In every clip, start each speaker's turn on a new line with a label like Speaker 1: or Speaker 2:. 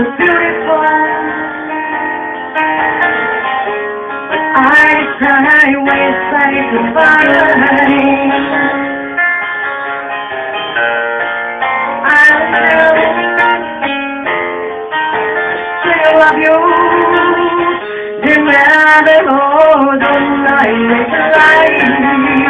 Speaker 1: the beautiful. I try with. I still love you. Demanding all the night light. All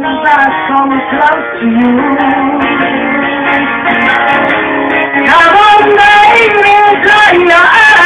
Speaker 1: that comes close to you. Come on, baby, dry your eyes.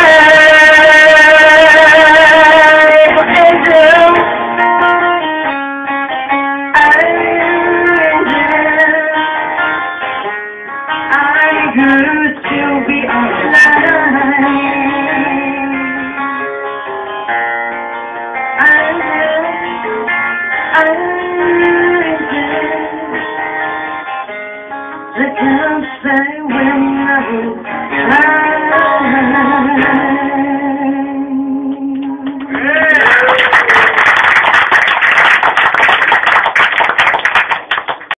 Speaker 1: The can't say when I